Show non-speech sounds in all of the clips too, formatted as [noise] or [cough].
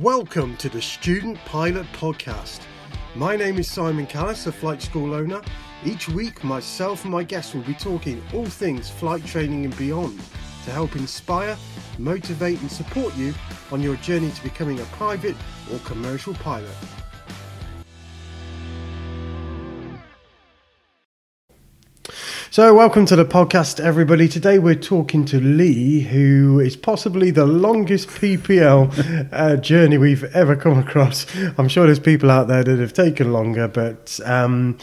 Welcome to the Student Pilot Podcast. My name is Simon Callis, a flight school owner. Each week, myself and my guests will be talking all things flight training and beyond to help inspire, motivate, and support you on your journey to becoming a private or commercial pilot. So, welcome to the podcast, everybody. Today we're talking to Lee, who is possibly the longest PPL uh, journey we've ever come across. I'm sure there's people out there that have taken longer, but. Um,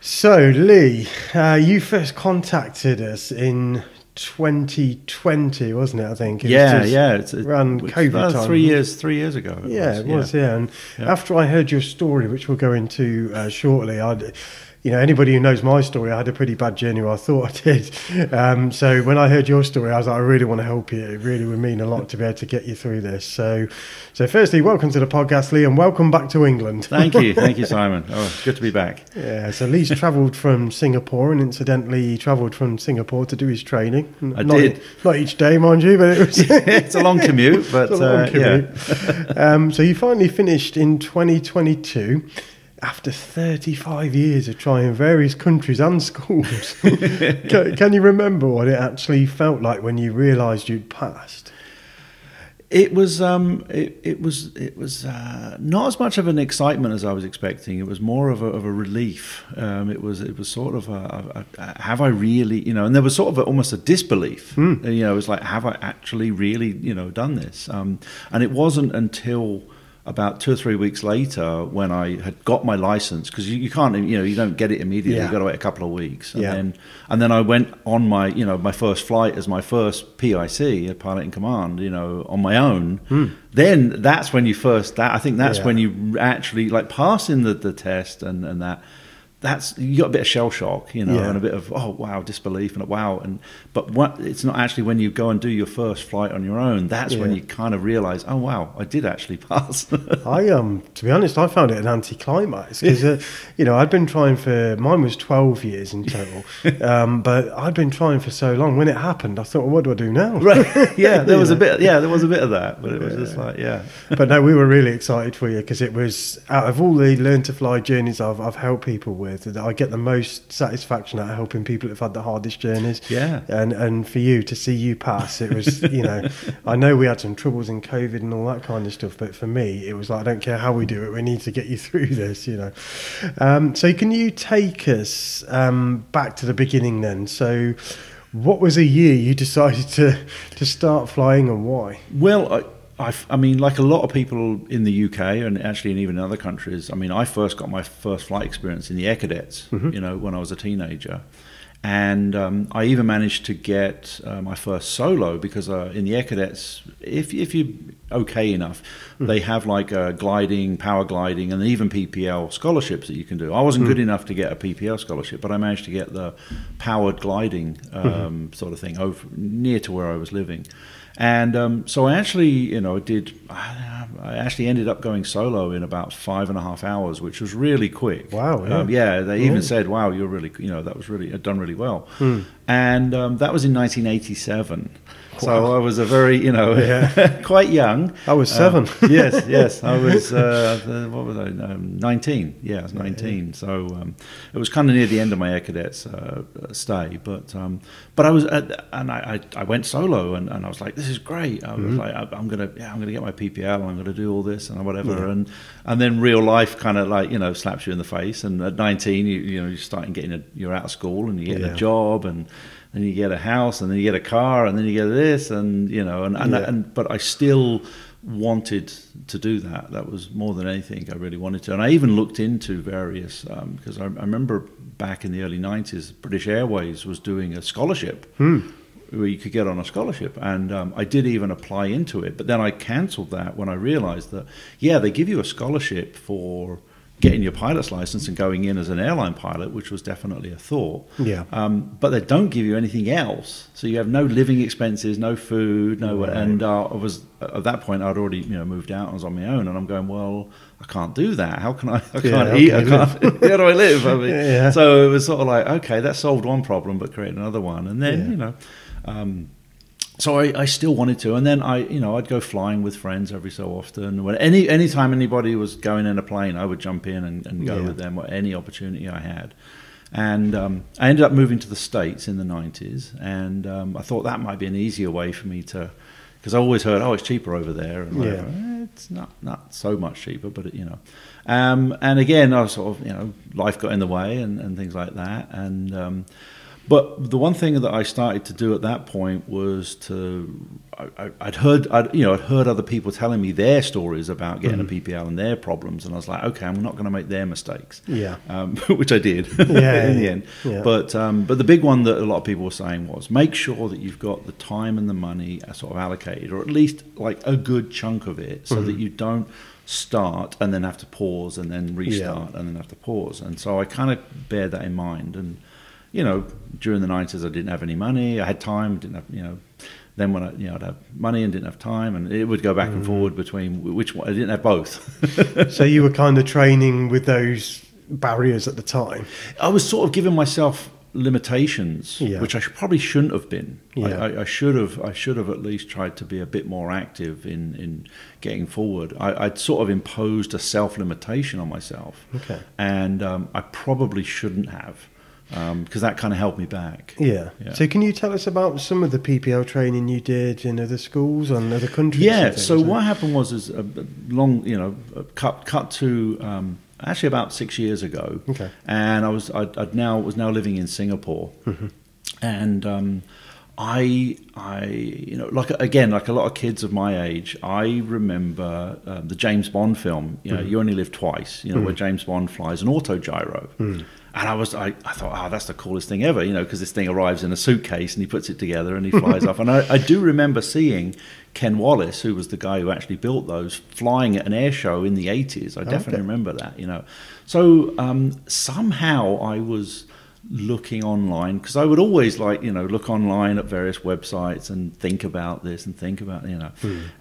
so, Lee, uh, you first contacted us in 2020, wasn't it? I think. It yeah, yeah. It's around COVID time. Three years, three years ago. It yeah, was, it was. Yeah, and yeah. after I heard your story, which we'll go into uh, shortly, I you know, anybody who knows my story, I had a pretty bad journey. I thought I did. Um, so when I heard your story, I was like, I really want to help you. It really would mean a lot to be able to get you through this. So, so firstly, welcome to the podcast, Lee, and welcome back to England. Thank you, [laughs] thank you, Simon. Oh, it's good to be back. Yeah. So Lee's travelled from Singapore, and incidentally, he travelled from Singapore to do his training. I not did. not each day, mind you, but it was. [laughs] it's a long commute, [laughs] but long uh, commute. Yeah. um, so you finally finished in 2022 after 35 years of trying various countries and schools, [laughs] can, can, you remember what it actually felt like when you realised you'd passed? It was um, it, it was it was uh, not as much of an excitement as I was expecting. It was more of a, of a relief. Um, it was it was sort of a, a, a, have I really you know, and there was sort of almost a disbelief. Mm. You know, it was like have I actually really you know done this? Um, and it wasn't until about two or three weeks later when I had got my license because you, you, can't you know you don't get it immediately yeah. you've got to wait a couple of weeks and yeah. then and then I went on my you know my first flight as my first PIC a pilot in command you know on my own hmm. then that's when you first that I think that's yeah. when you actually like passing the, the test and and that that's you got a bit of shell shock, you know, yeah. and a bit of oh wow disbelief and wow and but what it's not actually when you go and do your first flight on your own. That's yeah. when you kind of realise oh wow I did actually [laughs] pass. I um to be honest I found it an anticlimax because uh, you know I'd been trying for mine was twelve years in total, [laughs] um, but I'd been trying for so long. When it happened, I thought well, what do I do now? [laughs] Right? Yeah, there was a bit. Yeah, there was a bit of that, but it was yeah. just like yeah. but no, we were really excited for you because it was out of all the learn to fly journeys I've I've helped people with with. I get the most satisfaction out of helping people who've had the hardest journeys. Yeah. And and for you to see you pass, it was [laughs] you know, I know we had some troubles in COVID and all that kind of stuff, but for me, it was like I don't care how we do it, we need to get you [laughs] through this. You know. Um, so can you take us um, back to the beginning then? So. What was a year you [laughs] decided to, to start flying and why? Well, I, I, I mean, like a lot of people in the UK and actually in even other countries, I mean, I first got my first flight experience in the Air Cadets, mm-hmm. you know, when I was a teenager. And um, I even managed to get uh, my first solo because uh, in the Air Cadets, if, if you're okay enough, mm-hmm. they have like uh, gliding, power gliding, and even PPL scholarships that you can do. I wasn't mm-hmm. good enough to get a PPL scholarship, but I managed to get the powered gliding mm-hmm. um, sort of thing over near to where I was living. And um, so I actually, you know, did. I actually ended up going solo in about five and a half hours, which was really quick. Wow! Yeah, um, yeah they even said, "Wow, you're really, you know, that was really done really well." Hmm. And um, that was in 1987. So I was a very, you know, yeah. [laughs] quite young. I was seven. Um, [laughs] yes, [laughs] yes. I was, uh, what was I, um, 19. Yeah, I was 19. Yeah. So um, it was kind of near the end of my Air Cadets uh, stay. But um, but I was, at, and I, I, went solo and, and I was like, this is great. I was mm-hmm. like, I, am going to, yeah, I'm going to get my PPL and I'm going to do all this and whatever. Yeah. And and then real life kind of like, you know, slaps you in the face. And at 19, you, you know, you're starting getting a, you're out of school and you're getting yeah. a job and, and you get a house, and then you get a car, and then you get this, and you know, and and, yeah. and but I still wanted to do that. That was more than anything I really wanted to. And I even looked into various because um, I, I, remember back in the early '90s, British Airways was doing a scholarship. Hmm. Where you could get on a scholarship, and um, I did even apply into it, but then I cancelled that when I realised that yeah, they give you a scholarship for getting your pilot's license and going in as an airline pilot, which was definitely a thought. Yeah. Um, but they don't give you anything else, so you have no living expenses, no food, no. Right. And uh, I was at that point I'd already you know moved out. I was on my own, and I'm going well. I can't do that. How can I? [laughs] I can't eat. I can't. how [laughs] do I live? I mean, yeah. So it was sort of like okay, that solved one problem, but created another one, and then yeah. you know. Um, so I, I still wanted to, and then I, you know, I'd go flying with friends every so often. When any any time anybody was going in a plane, I would jump in and, and go Yeah. with them or any opportunity I had. And um, I ended up moving to the states in the '90s, and um, I thought that might be an easier way for me to, because I always heard, oh, it's cheaper over there, and Yeah. Eh, it's not not so much cheaper, but it, you know. Um, and again, I was sort of, you know, life got in the way and, and things like that, and. But the one thing that I started to do at that point was to I, I'd heard I'd, you know I'd heard other people telling me their stories about getting a PPL and their problems, and I was like, okay, I'm not going to make their mistakes. Yeah. um, [laughs] which I did Yeah, [laughs] in the end. yeah. But um, but the big one that a lot of people were saying was make sure that you've got the time and the money uh, sort of allocated, or at least like a good chunk of it, so Mm-hmm. that you don't start and then have to pause and then restart and then have to pause. And so I kind of bear that in mind. And you know, during the nineties, I didn't have any money. I had time, didn't have you know. Then when I, you know, I'd have money and didn't have time, and it would go back Mm-hmm. and forward between which one. I didn't have both. [laughs] So you were kind of training with those barriers at the time. I was sort of giving myself limitations, Yeah. which I sh- probably shouldn't have been. I, Yeah. I, I should have. I should have at least tried to be a bit more active in in getting forward. I, I'd sort of imposed a self limitation on myself, Okay. and um, I probably shouldn't have, because that kind of held me back. Yeah. Yeah. So can you tell us about some of the PPL training you did in other schools and other countries? Yeah. things? So what happened was, is a long, you know, cut cut to um, actually about six years ago, Okay. and I was I'd, I'd now was now living in Singapore, Mm-hmm. and um, I I you know like again like a lot of kids of my age, I remember um, the James Bond film. You know, Mm-hmm. you only live twice. You know, where James Bond flies an auto gyro. Mm. And I was, I, I thought, oh, that's the coolest thing ever, you know, because this thing arrives in a suitcase and he puts it together and he [laughs] flies off. And I, I do remember seeing Ken Wallace, who was the guy who actually built those, flying at an air show in the 80s. I definitely Okay. remember that, you know. So um, somehow I was looking online because I would always like, you know, look online at various websites and think about this and think about, you know.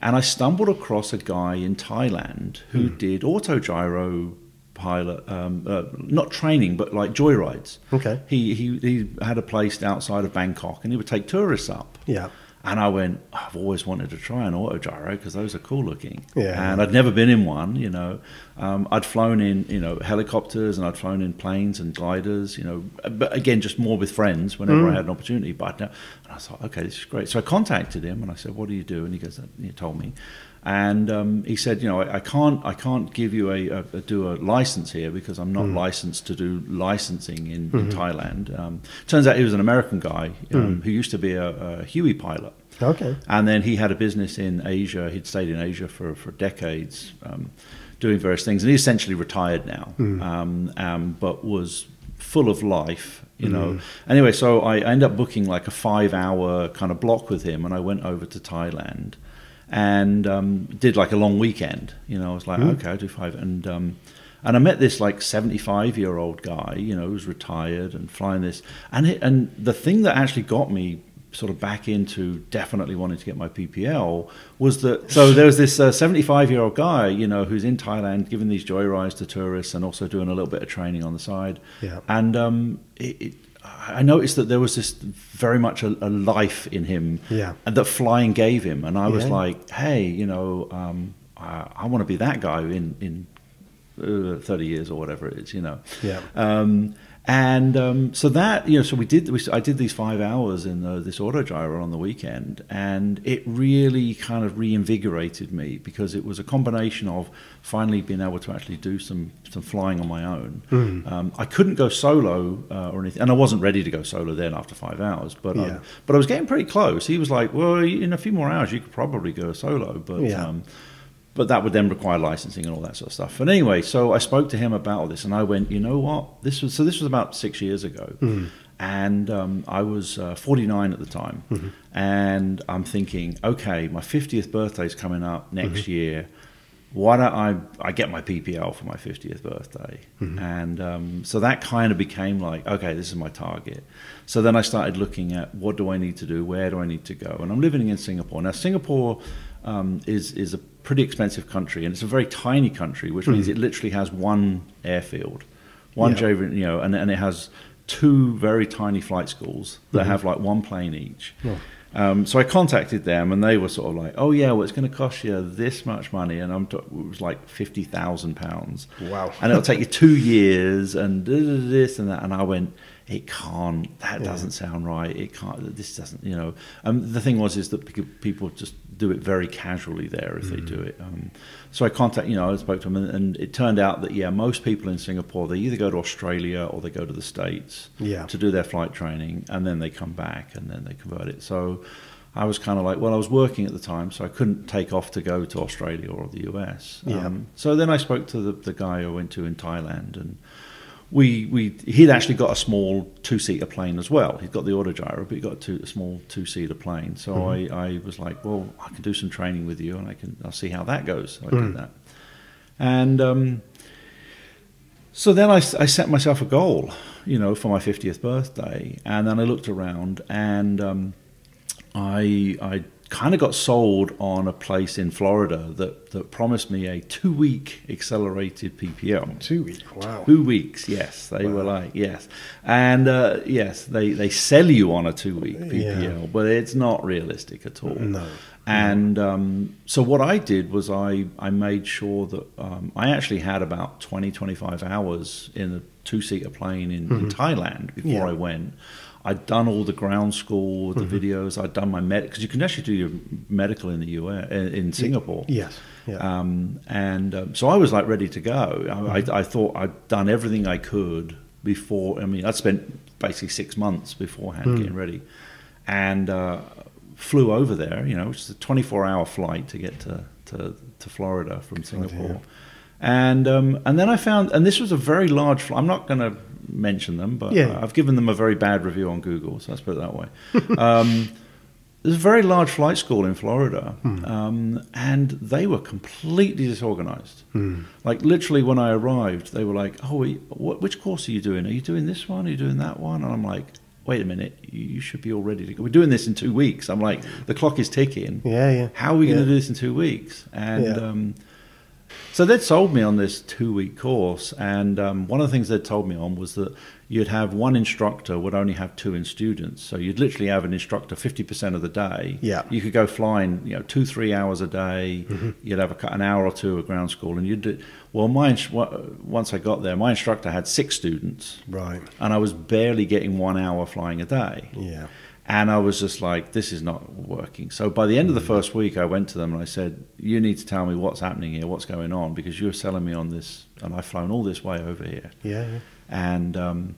And I stumbled across a guy in Thailand who did autogyro pilot, um, uh, not training, but like joyrides. Okay. He, he he had a place outside of Bangkok, and he would take tourists up. Yeah. And I went, I've always wanted to try an auto gyro because those are cool looking. Yeah. And I'd never been in one, you know. Um, I'd flown in, you know, helicopters and I'd flown in planes and gliders, you know. But again, just more with friends whenever Mm. I had an opportunity. But I'd, ne- and I thought, okay, this is great. So I contacted him and I said, what do you do? And he goes, he told me. And um, he said, you know, I, I can't, I can't give you a, a, a do a license here because I'm not Mm. licensed to do licensing in, in Thailand. Um, turns out he was an American guy um, who used to be a, a Huey pilot. Okay. And then he had a business in Asia. He'd stayed in Asia for, for decades, um, doing various things. And he's essentially retired now, um, um, but was full of life, you know. Anyway, so I ended up booking like a five hour kind of block with him, and I went over to Thailand and um, did like a long weekend. You know, I was like, okay, I'll do five. And, um, and I met this like 75 year old guy, you know, who's retired and flying this. And, it, and the thing that actually got me sort of back into definitely wanting to get my PPL was that so there was this 75 year old guy you know who's in Thailand giving these joyrides to tourists and also doing a little bit of training on the side Yeah. and um, it, it, I noticed that there was this very much a, a life in him Yeah. and that flying gave him and I was Yeah. like hey you know um, I, I want to be that guy in in uh, 30 years or whatever it is you know Yeah. um, and um, so that you know, so we did. We, I did these five hours in the, this auto gyro on the weekend, and it really kind of reinvigorated me because it was a combination of finally being able to actually do some some flying on my own. Mm. Um, I couldn't go solo uh, or anything, and I wasn't ready to go solo then after five hours. But um, Yeah. but I was getting pretty close. He was like, "Well, in a few more hours, you could probably go solo." But Yeah. But that would then require licensing and all that sort of stuff. But anyway, so I spoke to him about all this, and I went, you know what? This was so. This was about six years ago, and um, I was uh, 49 at the time, and I'm thinking, okay, my 50th birthday is coming up next year. Why don't I I get my PPL for my 50th birthday? And um, so that kind of became like, okay, this is my target. So then I started looking at what do I need to do, where do I need to go, and I'm living in Singapore now. Singapore um, is is a pretty expensive country, and it's a very tiny country, which means it literally has one airfield, one Yeah. You know, and, and it has two very tiny flight schools that have like one plane each. Um, so I contacted them, and they were sort of like, "Oh yeah, well it's going to cost you this much money," and I'm t- it was like fifty thousand pounds. Wow. And it'll take you two years, and this and that. And I went, "It can't. That doesn't sound right. It can't. This doesn't. You know." Um, the thing was is that people just do it very casually there if they do it. Um, so I contact, you know, I spoke to them, and, and it turned out that yeah, most people in Singapore they either go to Australia or they go to the States Yeah. to do their flight training, and then they come back and then they convert it. So I was kind of like, well, I was working at the time, so I couldn't take off to go to Australia or the US. Yeah. Um, so then I spoke to the, the guy I went to in Thailand, and we we he'd actually got a small two seater plane as well. He'd got the autogyro, but he got a, two, a small two seater plane. So Mm-hmm. I, I was like, well, I can do some training with you, and I can I'll see how that goes. So I Mm. did that, and. Um, so then I, I set myself a goal, you know, for my 50th birthday. And then I looked around and um, I, I kind of got sold on a place in Florida that, that promised me a two week accelerated PPL. Two weeks, Wow. Two weeks, yes. They were like, yes. And uh, yes, they, they sell you on a two week PPL, Yeah. but it's not realistic at all. No. And um, so what I did was I, I made sure that um, I actually had about 20, 25 hours in a two-seater plane in, in Thailand before Mm-hmm. Yeah. I went. I'd done all the ground school, the Mm-hmm. videos. I'd done my med because you can actually do your medical in the US in, in Singapore. Yes. Yeah. Um, and um, so I was like ready to go. I, Mm-hmm. I, I thought I'd done everything I could before. I mean, I'd spent basically six months beforehand Mm. getting ready, and uh, flew over there. You know, which is a 24-hour flight to get to to, to Florida from Singapore. hell. And um, and then I found, and this was a very large. Fl- I'm not going to mention them, but Yeah. I've given them a very bad review on Google, so let's put it that way. [laughs] um, there's a very large flight school in Florida, um, and they were completely disorganized. Like literally, when I arrived, they were like, "Oh, what, which course are you doing? Are you doing this one? Are you doing that one?" And I'm like, "Wait a minute, you should be all ready to go. We're doing this in two weeks." I'm like, "The clock is ticking. yeah. Yeah. How are we going to do this in two weeks?" And Yeah. um, so they'd sold me on this two-week course, and um, one of the things they'd told me on was that you'd have one instructor would only have two in students. So you'd literally have an instructor 50% of the day. Yeah. You could go flying, you know, two, three hours a day. Mm-hmm. You'd have a, an hour or two of ground school, and you'd do, well, my, once I got there, my instructor had six students, Right. and I was barely getting one hour flying a day. Yeah. And I was just like, this is not working. So by the end of the hmm. first week, I went to them and I said, you need to tell me what's happening here, what's going on, because you're selling me on this, and I've flown all this way over here. Yeah. yeah. And um,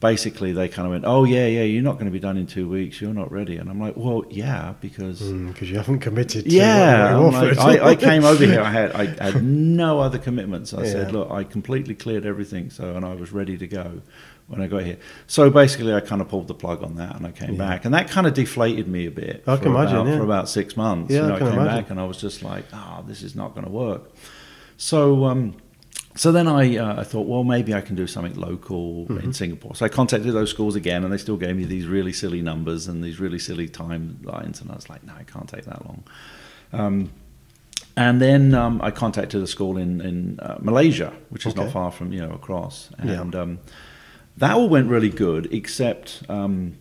basically, they kind of went, oh, yeah, yeah, you're not going to be done in two weeks. You're not ready. And I'm like, well, yeah, because. Hmm, because you haven't committed. To uh, Yeah, like- I, I came over here. I had I [laughs] had no other commitments. I said, look, I completely cleared everything, so and I was ready to go when I got here. So basically, I kind of pulled the plug on that, and I came Yeah. back, and that kind of deflated me a bit. I can imagine, about, yeah. for about six months. Yeah, you know, I can came imagine. back, and I was just like, ah, this is not going to work. So. Um, so then I, uh, I thought, well, maybe I can do something local Mm-hmm. in Singapore. So I contacted those schools again, and they still gave me these really silly numbers and these really silly timelines, and I was like, no, I can't take that long. Um, and then um, I contacted a school in in uh, Malaysia, which is not far from you know across, Yeah. and um, that all went really good, except. Um,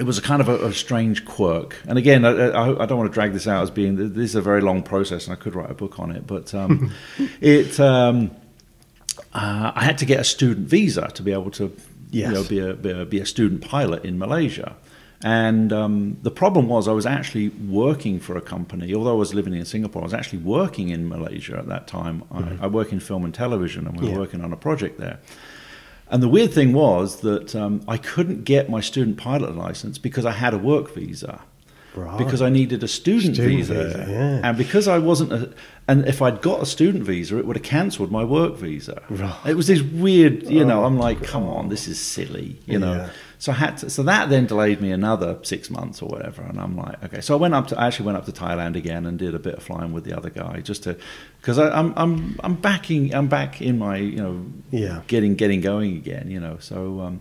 it was a kind of a, a strange quirk, and again, I, I, I don't want to drag this out as being this is a very long process, and I could write a book on it. But um, [laughs] it, um, uh, I had to get a student visa to be able to, Yes. you know, be a, be a be a student pilot in Malaysia. And um, the problem was, I was actually working for a company. Although I was living in Singapore, I was actually working in Malaysia at that time. I, I work in film and television, and we were Yeah. working on a project there. And the weird thing was that um, I couldn't get my student pilot license because I had a work visa. Right. Because I needed a student, Student visa, visa, yeah. and because I wasn't, a, and if I'd got a student visa, it would have cancelled my work visa. Right. It was this weird, you know. Oh, I'm like, come on, this is silly, you know. Yeah. So I had to, so that then delayed me another six months or whatever, and I'm like, okay. So I went up to, I actually went up to Thailand again and did a bit of flying with the other guy, just to, because I'm I'm I'm backing, I'm back in my, you know, Yeah. getting getting going again, you know. So um,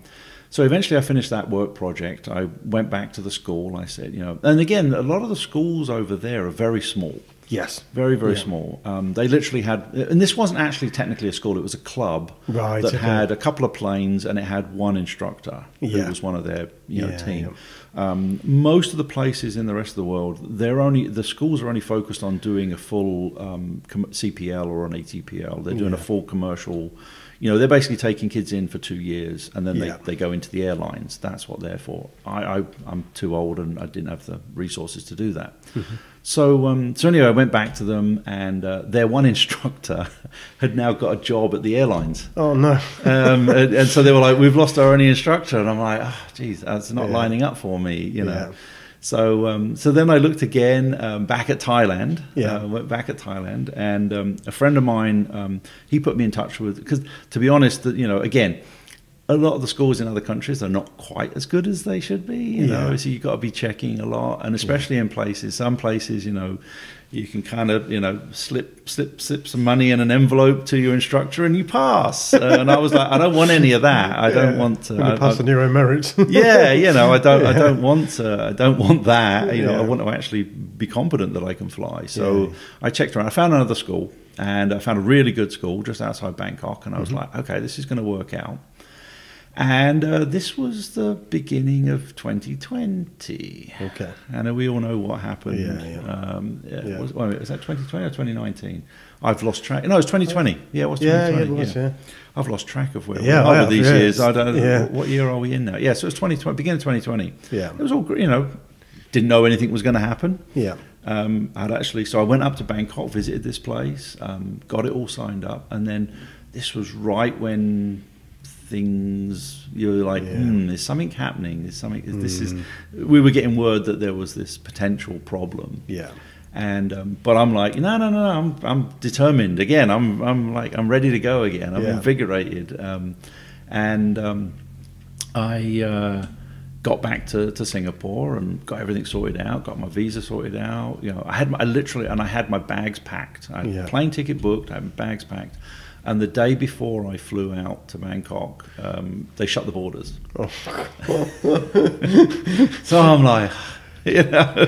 so eventually I finished that work project. I went back to the school. I said, you know, and again, a lot of the schools over there are very small. Yes. Very, very Yeah. small. Um, they literally had, and this wasn't actually technically a school; it was a club Right, that okay. had a couple of planes and it had one instructor Yeah. who was one of their you know Yeah, team. Um, most of the places in the rest of the world, they're only the schools are only focused on doing a full um, CPL or an ATPL. They're doing a full commercial. You know, they're basically taking kids in for two years and then Yeah. they, they go into the airlines. That's what they're for. I, I I'm too old and I didn't have the resources to do that. Mm-hmm. So, um, so anyway, I went back to them, and uh, their one [laughs] instructor had now got a job at the airlines, Oh no. um, and, and so they were like, "We've lost our only instructor," and I'm like, "Oh, geez, that's not Yeah. lining up for me," you know. Yeah. So, um, so then I looked again um, back at Thailand. Yeah. uh, went back at Thailand, and um, a friend of mine, um, he put me in touch with because, to be honest, you know, again, a lot of the schools in other countries are not quite as good as they should be. You know, so you've got to be checking a lot, and especially in places, some places, you know, you can kind of, you know, slip, slip, slip some money in an envelope to your instructor, and you pass. Uh, [laughs] and I was like, I don't want any of that. I don't want to. I- pass I- on your own merits. [laughs] yeah, you know, I don't, I don't want, uh, I don't want that. You know, Yeah. I want to actually be confident that I can fly. So Yeah. I checked around. I found another school, and I found a really good school just outside Bangkok. And I was Mm-hmm. like, okay, this is going to work out. And uh, this was the beginning of 2020. okay. And we all know what happened. Yeah, yeah. Um, yeah, Yeah. Was, minute, was that 2020 or 2019? I've lost track. No, it was 2020. Yeah, it was Yeah, 2020. yeah, it was, yeah. I've lost track of where Yeah, we are with these years. I don't. yeah. What year are we in now? Yeah, so it was 2020, beginning of 2020. Yeah. It was all, you know, didn't know anything was going to happen. Yeah. Um, I'd actually, so I went up to Bangkok, visited this place, um, got it all signed up, and then this was right when things you're like, Yeah. hmm, there's something happening. There's something. This is. Mm. We were getting word that there was this potential problem, Yeah. and um, but I'm like, no, no, no, no, I'm I'm determined again. I'm I'm like I'm ready to go again. I'm Yeah. invigorated, um, and um, I uh, got back to, to Singapore and got everything sorted out. Got my visa sorted out. You know, I had my, I literally and I had my bags packed. I had Yeah. plane ticket booked. I had my bags packed. And the day before I flew out to Bangkok, um, they shut the borders. Oh. [laughs] So I'm like, [laughs] you know.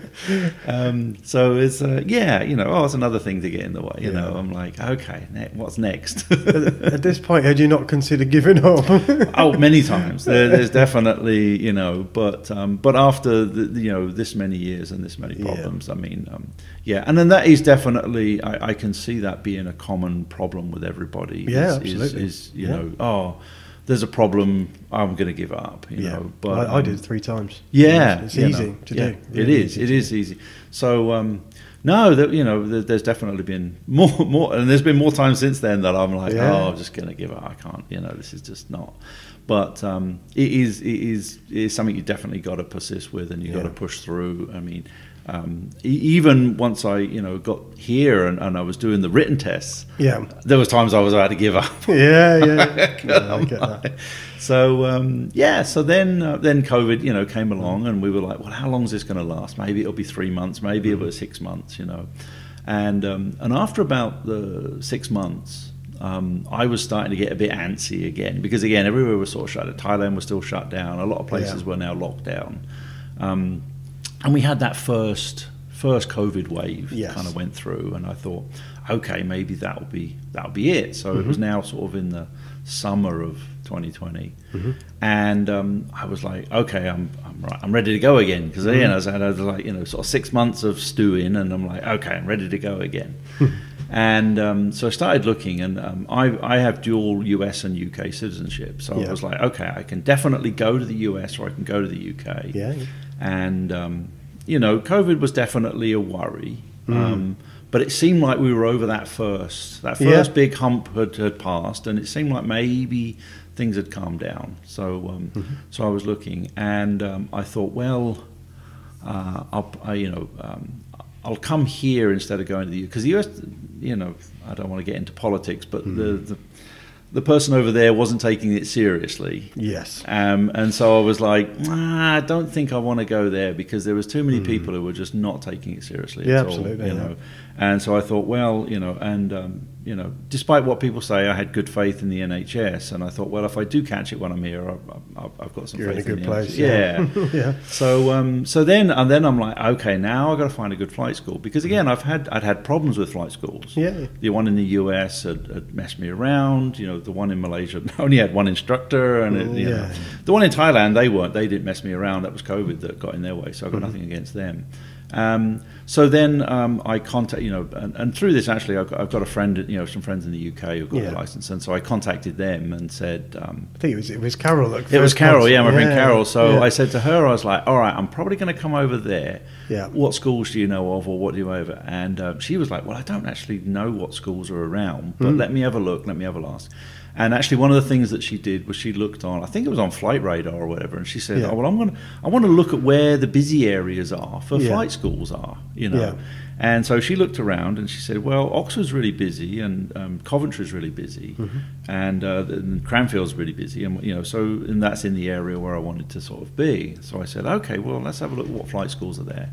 [laughs] um, so it's uh, yeah, you know, oh, it's another thing to get in the way. You Yeah. know, I'm like, okay, ne- what's next? At this point, had you not considered giving up? [laughs] oh, many times. There, there's definitely, you know, but um, but after the, you know this many years and this many Yeah. problems, I mean, um, yeah, and then that is definitely I, I can see that being a common problem with everybody. Yeah, is, absolutely. Is, is you Yeah. know, oh, there's a problem, I'm going to give up. You yeah. know, but I, I um, did three times. Yeah, It's you easy know, to yeah, do. It is. It to is easy. So um, no, that you know, there, there's definitely been more, [laughs] more, and there's been more times since then that I'm like, Yeah. oh, I'm just gonna give up. I can't. You know, this is just not. But um, it is. It is. It is something you definitely got to persist with, and you got to push through. I mean. Um, e- even once I, you know, got here and, and I was doing the written tests, Yeah. there was times I was about to give up. [laughs] Yeah, yeah. [laughs] yeah I get that. So um, yeah, so then uh, then COVID, you know, came along, and we were like, well, how long is this going to last? Maybe it'll be three months, maybe it'll be six months, you know. And um, and after about the six months, um, I was starting to get a bit antsy again because again, everywhere was sort of shut. Thailand was still shut down. A lot of places Yeah. were now locked down, um, and we had that first first COVID wave Yes. kind of went through, and I thought, okay, maybe that'll be that'll be it. So it was Mm-hmm. now sort of in the summer of 2020, Mm-hmm. and um, I was like, okay, I'm I'm right, I'm ready to go again because you know, I had like you know sort of six months of stewing, and I'm like, okay, I'm ready to go again. [laughs] And um, so I started looking, and um, I, I have dual US and UK citizenship. So Yeah. I was like, okay, I can definitely go to the US or I can go to the UK Yeah. Yeah. and um, you know, COVID was definitely a worry. Mm. Um, but it seemed like we were over that first. That Yeah. first big hump had, had passed, and it seemed like maybe things had calmed down. So, um, Mm-hmm. so I was looking, and um, I thought, well, uh, I'll, I, you know, um, I'll come here instead of going to the because the US, you know, I don't want to get into politics, but Mm-hmm. the, the the person over there wasn't taking it seriously. Yes. Um, and so I was like, nah, I don't think I want to go there because there was too many people who were just not taking it seriously Mm. Yeah, at all. absolutely, You yeah. know, and so I thought, well, you know, and um, you know, despite what people say, I had good faith in the NHS, and I thought, well, if I do catch it when I'm here, I've, I've got some You're faith in a good the place. NHS. Yeah. [laughs] yeah. So, um, so then, and then I'm like, okay, now I've got to find a good flight school because again, I've had I'd had problems with flight schools. Yeah. The one in the US had, had messed me around. You know, the one in Malaysia [laughs] only had one instructor, and it, you Yeah. know, the one in Thailand they weren't. They didn't mess me around. That was COVID that got in their way. So I've got Mm-hmm. nothing against them. Um, so then um, I contact, you know, and, and through this actually, I've got, I've got a friend, you know, some friends in the UK who've got Yeah. a license, and so I contacted them and said, um, I think it was it was Carol. It was Carol, contact- yeah, my friend Carol. So yeah. I said to her, I was like, all right, I'm probably going to come over there. Yeah. What schools do you know of, or what do you over? And uh, she was like, well, I don't actually know what schools are around, but let me have a look, let me have a ask. And actually, one of the things that she did was she looked on, I think it was on Flight Radar or whatever, and she said, Yeah. oh, well, I'm going to, I want to look at where the busy areas are for Yeah. flight schools are, you know. Yeah. And so she looked around and she said, "Well, Oxford's really busy, and um, Coventry's really busy, Mm-hmm. and, uh, and Cranfield's really busy, and you know, so and that's in the area where I wanted to sort of be." So I said, "Okay, well, let's have a look at what flight schools are there."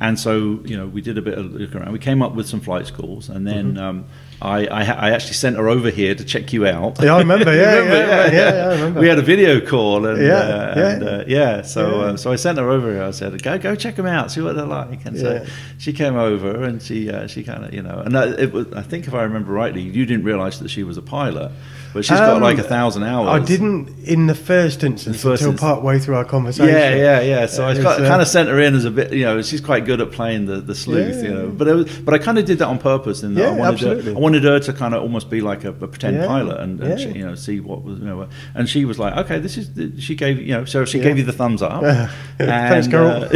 And so you know, we did a bit of look around. We came up with some flight schools, and then Mm-hmm. um, I, I, I actually sent her over here to check you out. Yeah, I remember. [laughs] Yeah, Remember? yeah, yeah, yeah, I remember. We had a video call, and Yeah, uh, yeah. and, uh, yeah. So Yeah. Uh, so I sent her over here. I said, "Go go check them out, see what they're like." And so she came over, and she uh, she kind of you know, and uh, it was, I think if I remember rightly, you didn't realise that she was a pilot, but she's got Um, like a thousand hours. I didn't in the first instance The first until part way through our conversation. Yeah, yeah, yeah. So I It was, kind uh, of sent her in as a bit, you know, she's quite good at playing the, the sleuth, Yeah. you know. But it was, but I kind of did that on purpose, in that Yeah, I wanted absolutely. her, I wanted her to kind of almost be like a, a pretend Yeah, pilot and, and she, you know see what was, you know. And she was like, okay, this is. The, she gave you know, so she gave you the thumbs up. [laughs] Thanks, And, Carol. uh,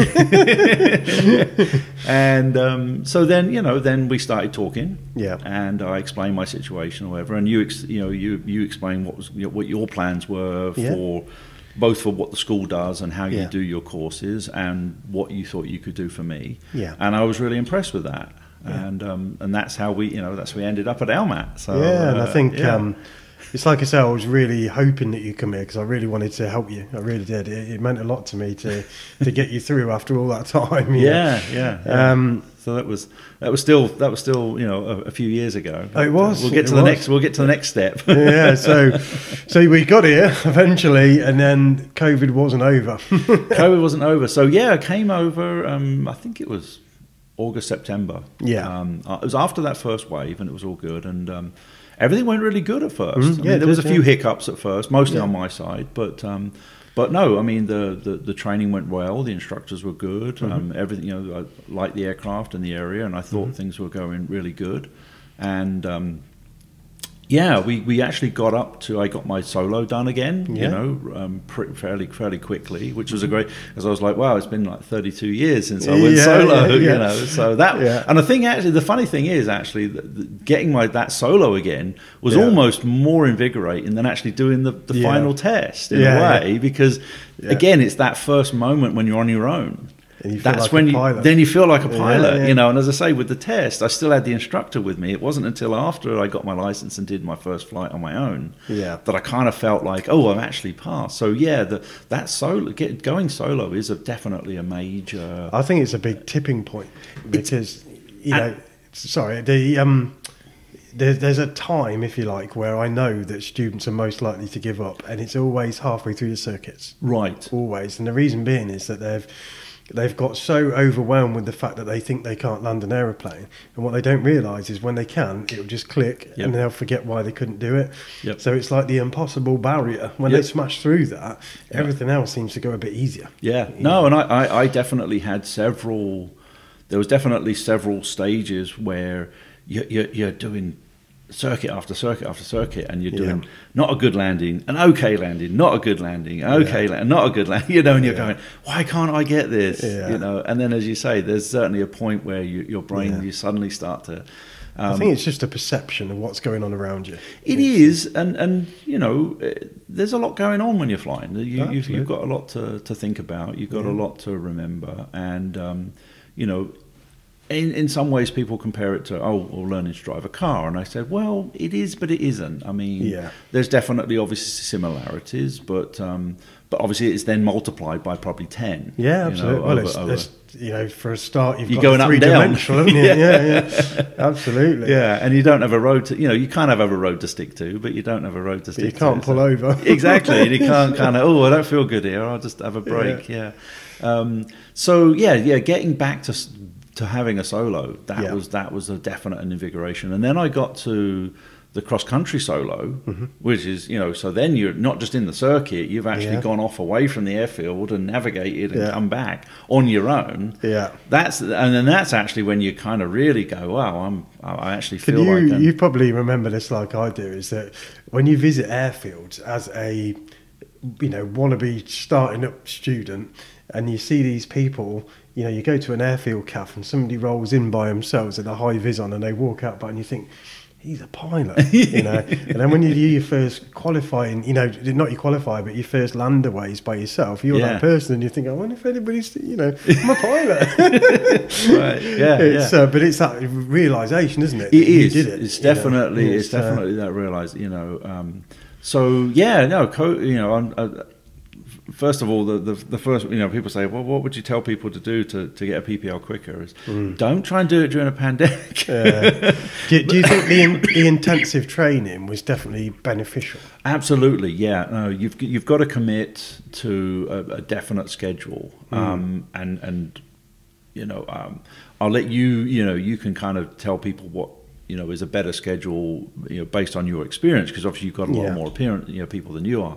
[laughs] and um, so then you know, then we started talking. Yeah. And I explained my situation or whatever, and you ex, you know you you explained what was you know, what your plans were Yeah. for both for what the school does and how you Yeah. do your courses and what you thought you could do for me. Yeah. And I was really impressed with that. Yeah. And um, and that's how we you know that's how we ended up at Almat. So yeah, and I uh, think yeah. um, it's like I said, I was really hoping that you'd come here because I really wanted to help you. I really did. It, it meant a lot to me to to get you through after all that [laughs] time. yeah, yeah, yeah. Um, so that was that was still that was still you know a, a few years ago. Oh, it was, We'll get to the was. next. We'll get to the next step. [laughs] yeah, so so we got here [laughs] eventually, and then COVID wasn't over. COVID wasn't over. So yeah, I came over. Um, I think it was August, September. Yeah. Um, uh, it was after that first wave, and it was all good, and um, everything went really good at 1st Mhm, I yeah, mean, there was a few yeah. hiccups at first, mostly Yeah. on my side, but. Um, but no, I mean the, the, the training went well. The instructors were good. Mm-hmm. Um, everything, you know, I liked the aircraft and the area, and I thought Mm-hmm. things were going really good. And um, yeah, we, we actually got up to I got my solo done again, Yeah. you know, um, fairly fairly quickly, which was a great because I was like, wow, it's been like 32 years since I went Yeah, solo, yeah, you know. So that and the thing actually, the funny thing is actually that, getting my that solo again was almost more invigorating than actually doing the, the final test in a way because again, it's that first moment when you're on your own. And you feel That's like when you then you feel like a pilot, yeah. you know. And as I say, with the test, I still had the instructor with me. It wasn't until after I got my license and did my first flight on my own Yeah. that I kind of felt like, oh, I'm actually passed. So yeah, the, that solo get, going solo is a, definitely a major. I think it's a big tipping point because you and- know, sorry, the um, there's there's a time, if you like, where I know that students are most likely to give up, and it's always halfway through the circuits, right. always. And the reason being is that they've they've got so overwhelmed with the fact that they think they can't land an aeroplane, and what they don't realise is when they can, it'll just click, Yep. and they'll forget why they couldn't do it. Yep. So it's like the impossible barrier. When Yep. they smash through that, everything else seems to go a bit easier. Yeah, no, and I, I, I definitely had several. There was definitely several stages where you, you, you're doing circuit after circuit after circuit, and you're doing Yeah. not a good landing, an okay landing, not a good landing, okay, Yeah. la- not a good landing. [laughs] You know, and you're Yeah. going, why can't I get this? Yeah. You know, and then as you say, there's certainly a point where you, your brain you suddenly start to. Um, I think it's just a perception of what's going on around you. it is, and and you know, eh, there's a lot going on when you're flying. You, you've, you've got a lot to, to think about. You've got a lot to remember, and um, you know, in, in some ways, people compare it to oh, well, learning to drive a car, and I said, well, it is, but it isn't. I mean, Yeah. there's definitely obviously similarities, but um, but obviously it's then multiplied by probably ten. Yeah, you know, absolutely. well, over- it's, over- it's, you know, for a start, you've You're got going and three-dimensional, haven't you? [laughs] yeah, yeah, absolutely. yeah, and you don't have a road to, you know, you kind of have a road to stick to, but you don't have a road to But stick you can't pull so- over. [laughs] exactly. And You [laughs] can't kind of, oh, I don't feel good here. I'll just have a break. Yeah. Um, so yeah, yeah, getting back to to having a solo that Yeah. was that was a definite invigoration. And then I got to the cross country solo, Mm-hmm. which is you know, so then you're not just in the circuit, you've actually Yeah. gone off away from the airfield and navigated and Yeah. come back on your own. Yeah. That's and then that's actually when you kind of really go, wow, I'm I actually Can feel you, like I'm, you probably remember this like I do, is that when you visit airfields as a, you know, wannabe starting up student, and you see these people, you know, you go to an airfield cafe and somebody rolls in by themselves with a high vis on, and they walk out by, and you think. He's a pilot, you know. [laughs] and then when you do your first qualifying, you know, not your qualifier, but your first landaways by yourself, you're Yeah. that person, and you think, I wonder if anybody's, you know, I'm a pilot. [laughs] right, yeah, it's, yeah. Uh, but it's that realization, isn't it? It you did it, It's you know? definitely. It's, It's, uh, definitely that realized. You know. Um, so yeah, no. Co- you know, I'm, uh, first of all, the, the the first. You know, people say, well, what would you tell people to do to, to get a PPL quicker? Is Mm. don't try and do it during a pandemic. Uh, [laughs] do, do you think the, in, the intensive training was definitely beneficial? Absolutely, yeah. No, you've you've got to commit to a, a definite schedule, um, and and you know, um, I'll let you. You know, you can kind of tell people what you know is a better schedule, you know, based on your experience, because obviously you've got a lot Yeah. more appearance, you know, people than you are.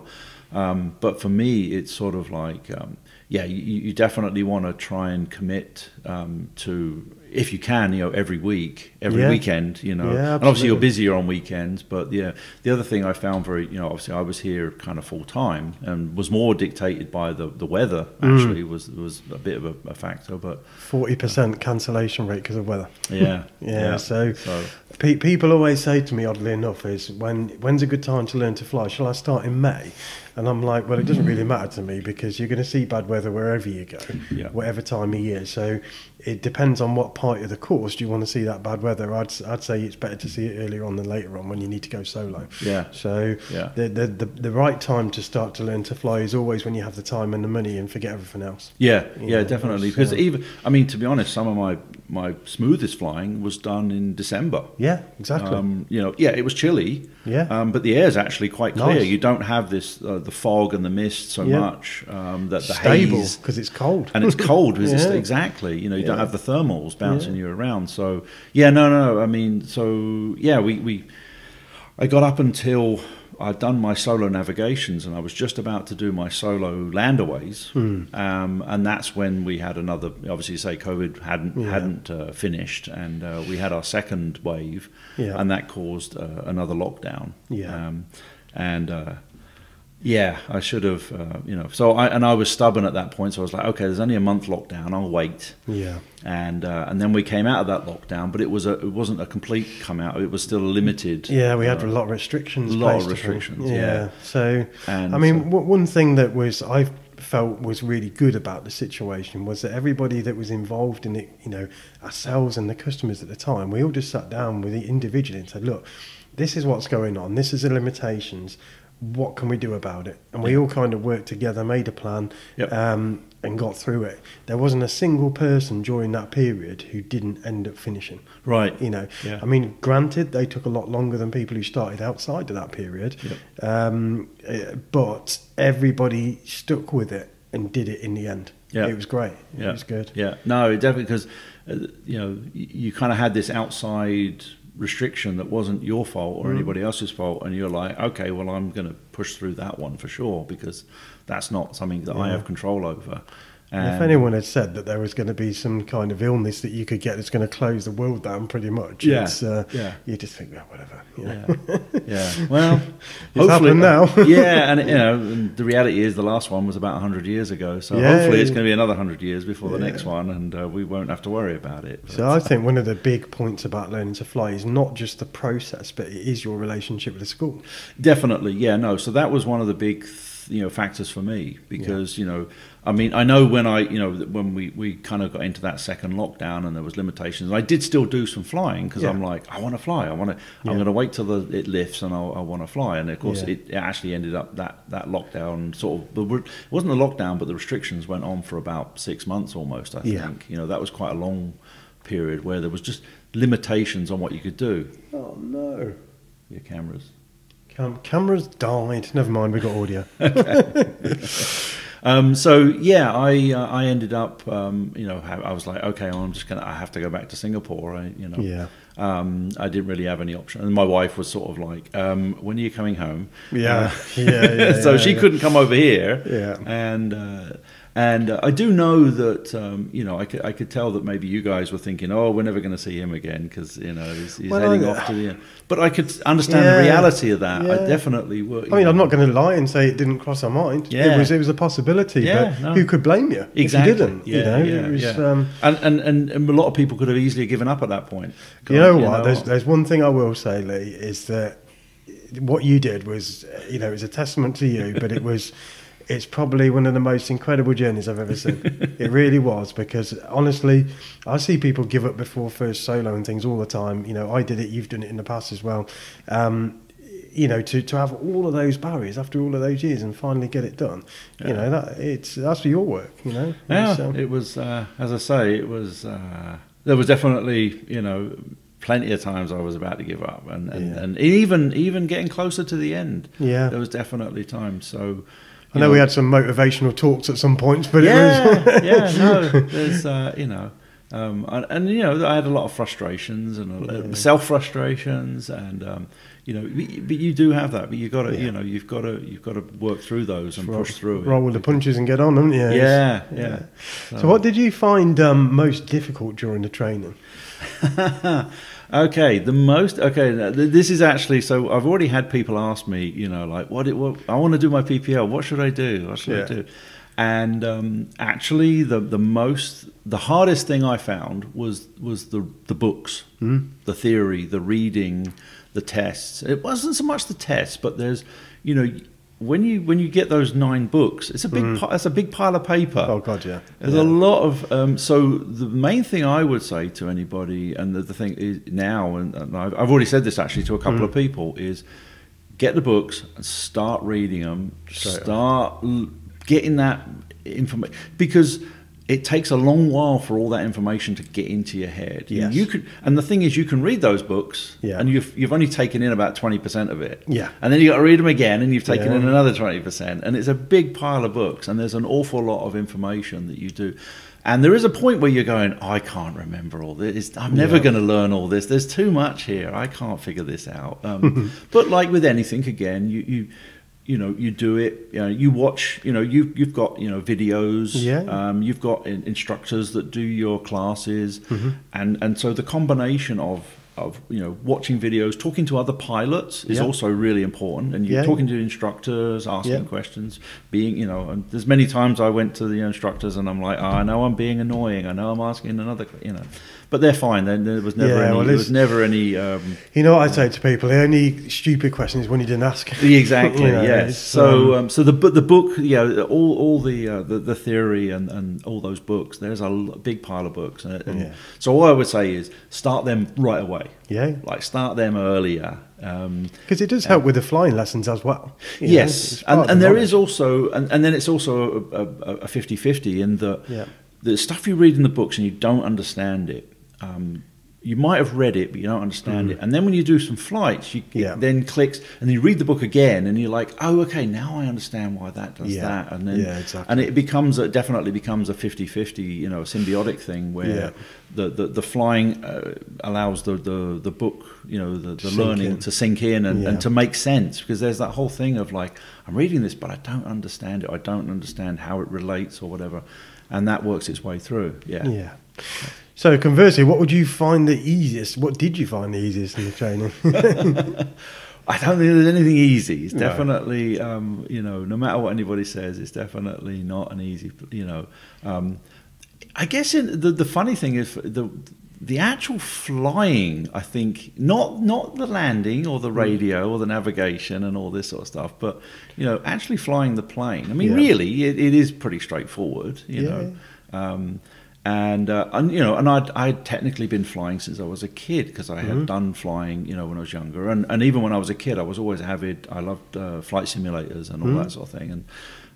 Um, but for me, it's sort of like, um, yeah, you, you definitely want to try and commit um, to, if you can, you know, every week, every Yeah. weekend, you know. Yeah, and obviously you're busier on weekends, but yeah, the other thing I found very, you know, obviously I was here kind of full time and was more dictated by the, the weather. Mm. Actually, was was a bit of a, a factor, but Forty percent cancellation rate because of weather. [laughs] yeah, Yeah, so, so pe- people always say to me, oddly enough, is when when's a good time to learn to fly? Shall I start in May? And I'm like, well, it doesn't really matter to me because you're going to see bad weather wherever you go, Yeah. whatever time of year. So it depends on what part of the course do you want to see that bad weather. I'd I'd say it's better to see it earlier on than later on when you need to go solo. Yeah. So Yeah. the, the the the right time to start to learn to fly is always when you have the time and the money and forget everything else. Yeah, You yeah, know, definitely. Because uh, even, I mean, to be honest, some of my my smoothest flying was done in December. Yeah, exactly. Um, you know, yeah, it was chilly. Yeah. Um, but the air is actually quite clear. Nice. You don't have this uh, the fog and the mist so Yeah. much. Um, that the Stable haze because it's cold. and it's cold [laughs] because it's Yeah. exactly you know you don't have the thermals bouncing Yeah. you around. So yeah, no, no. I mean, so yeah, we we I got up until I'd done my solo navigations and I was just about to do my solo landaways, Hmm. um, and that's when we had another. Obviously, you say COVID hadn't Yeah. hadn't uh, finished, and uh, we had our second wave, Yeah. and that caused uh, another lockdown. Yeah. um, and. Yeah, I should have, uh, you know. So I and I was stubborn at that point. So I was like, okay, there's only a month lockdown. I'll wait. Yeah. And uh, and then we came out of that lockdown, but it was a it wasn't a complete come out. It was still a limited. Yeah, we had uh, a lot of restrictions. A lot of placed, I think. restrictions, yeah. So, And I mean, so- w- one thing that was I felt was really good about the situation was that everybody that was involved in it, you know, ourselves and the customers at the time, we all just sat down with the individual and said, look, this is what's going on. This is the limitations. What can we do about it? And we all kind of worked together, made a plan, Yep. um, and got through it. There wasn't a single person during that period who didn't end up finishing. Right. You know, Yeah. I mean, granted, they took a lot longer than people who started outside of that period, Yep. um, eh, but everybody stuck with it and did it in the end. Yeah. It was great. Yeah. It was good. Yeah, no, definitely because uh, you know you, you kind of had this outside restriction that wasn't your fault or Mm. anybody else's fault, and you're like, okay, well, I'm going to push through that one for sure because that's not something that I have control over. And if anyone had said that there was going to be some kind of illness that you could get that's going to close the world down pretty much, Yeah. it's, uh, Yeah. you just think, well, whatever. You know? Yeah, yeah. [laughs] Well, [laughs] It's happening now. [laughs] yeah, and you know, the reality is the last one was about hundred years ago. So Yeah, hopefully it's going to be another hundred years before the next one, and uh, we won't have to worry about it. So I think one of the big points about learning to fly is not just the process, but it is your relationship with the school. Definitely, yeah, no. So that was one of the big you know factors for me because you know I mean I know when I you know when we we kind of got into that second lockdown and there was limitations I did still do some flying because Yeah. I'm like I want to fly I want to Yeah. I'm going to wait till the, it lifts and I'll, I want to fly and of course Yeah. it, it actually ended up that that lockdown sort of it wasn't a lockdown but the restrictions went on for about six months almost I think you know that was quite a long period where there was just limitations on what you could do Oh no. your cameras Cam- cameras died. Never mind, we got audio. [laughs] [laughs] Um, so yeah, I uh, I ended up um, you know I was like okay I'm just gonna I have to go back to Singapore I, you know Yeah. um, I didn't really have any option and my wife was sort of like um, when are you coming home Yeah. Uh, Yeah, yeah, [laughs] so yeah, she couldn't come over here Yeah. and uh, and uh, I do know that um, you know I could I could tell that maybe you guys were thinking oh we're never going to see him again because you know he's, he's Well, heading I- off to the End. but I could understand Yeah. the reality of that I definitely would I mean, I'm not going to lie and say it didn't cross our mind. Yeah. It was it was a possibility, Yeah, but no. who could blame you Exactly. if you didn't? Yeah, you know, yeah, it was, yeah. um, and, and, and, and a lot of people could have easily given up at that point. you know what? there's there's one thing I will say, Lee, is that what you did was, uh, you know, it was a testament to you, but it was. It's probably one of the most incredible journeys I've ever seen. [laughs] it really was because honestly, I see people give up before first solo and things all the time. You know, I did it. You've done it in the past as well. Um, you know, to, to have all of those barriers after all of those years and finally get it done. You know, that it's that's for your work. You know. yeah, It's, um, it was, uh, as I say, it was, uh, there was definitely, you know, plenty of times I was about to give up. And, and, Yeah. and even, even getting closer to the end, yeah. there was definitely times. So, I know we had some motivational talks at some points, but yeah, it was yeah, no, [laughs] there's, uh, you know, um, and, and you know, I had a lot of frustrations and Yeah. self frustrations, and um, you know, but you do have that, but you got to, Yeah. you know, you've got to, you've got to work through those and roll, push through it. roll with the punches and get on, haven't you? Yeah, It's- yeah. So, what did you find um, most difficult during the training? [laughs] okay, the most okay. This is actually so. I've already had people ask me, you know, like what? It, what I want to do my PPL. What should I do? What should Yeah. I do? And um, actually, the the most the hardest thing I found was was the the books, Mm. the theory, the reading, the tests. It wasn't so much the tests, but there's, you know. When you when you get those nine books, it's a big Mm. it's a big pile of paper. Oh God, yeah. There's yeah. a lot of um, so the main thing I would say to anybody, and the, the thing is now, and, and I've, I've already said this actually to a couple Mm. of people, is get the books and start reading them. Straight start l- getting that information because it takes a long while for all that information to get into your head. Yes. You, could, and the thing is, you can read those books, Yeah. and you've you've only taken in about twenty percent of it. Yeah. And then you got to read them again, and you've taken Yeah. in another twenty percent, and it's a big pile of books, and there's an awful lot of information that you do. And there is a point where you're going, I can't remember all this. I'm never Yeah. going to learn all this. There's too much here. I can't figure this out. Um, [laughs] but like with anything, again, you you you know you do it. You know, you watch. You know, you've, you've got you know videos. Yeah. Um, you've got in, instructors that do your classes, Mm-hmm. and and so the combination of of you know watching videos, talking to other pilots is Yeah. also really important, and you're Yeah. talking to instructors, asking Yeah. questions, being you know. And there's many times I went to the instructors and I'm like, oh, I know I'm being annoying, I know I'm asking another, you know, but they're fine. Then there was never Yeah, any. well, there was never any. Um, You know what I say to people? The only stupid question is when you didn't ask. [laughs] Exactly. You know, yes. So, um, um, so the bu- the book, yeah, all all the uh, the, the theory and, and all those books. There's a big pile of books, and, and Yeah. so all I would say is start them right away. Yeah, Like start them earlier. Um, because it does help with the flying lessons as well. you know, yes, and, and the there knowledge. is also, and, and then it's also a, a, a 50-50 in that Yeah. the stuff you read in the books and you don't understand it. Um, you might have read it, but you don't understand it. And then when you do some flights, you Mm. Yeah. it then clicks, and you read the book again, and you're like, "Oh, okay, now I understand why that does Yeah. that." And then, Yeah, exactly. and it becomes a, definitely becomes a 50-50, you know, a symbiotic thing where the, the the flying uh, allows the, the the book, you know, the, the learning in. to sink in and, and to make sense because there's that whole thing of like, I'm reading this, but I don't understand it. I don't understand how it relates or whatever, and that works its way through. Yeah. Yeah. So conversely, what would you find the easiest? What did you find the easiest in the training? [laughs] I don't think there's anything easy. It's No. definitely, um, you know, no matter what anybody says, it's definitely not an easy, you know. Um, I guess in, the the funny thing is the the actual flying, I think, not not the landing or the Mm. radio or the navigation and all this sort of stuff, but you know, actually flying the plane. I mean, Yeah. really, it, it is pretty straightforward. You Yeah, know, um, and uh, and you know, and I'd I'd technically been flying since I was a kid because I had Mhm. done flying, you know, when I was younger, and and even when I was a kid, I was always avid. I loved uh, flight simulators and all Mhm. that sort of thing, and.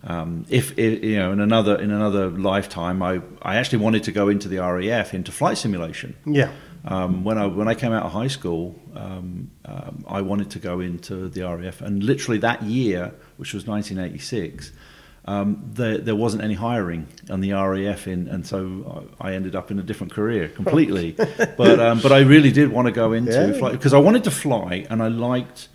Um, if, if you know, in another in another lifetime, I, I actually wanted to go into the RAF into flight simulation. Yeah. Um, when I when I came out of high school, um, um, I wanted to go into the RAF, and literally that year, which was 1986, um, there there wasn't any hiring on the RAF, in, and so I ended up in a different career completely. [laughs] but um, but I really did want to go into Yeah. flight because I wanted to fly, and I liked.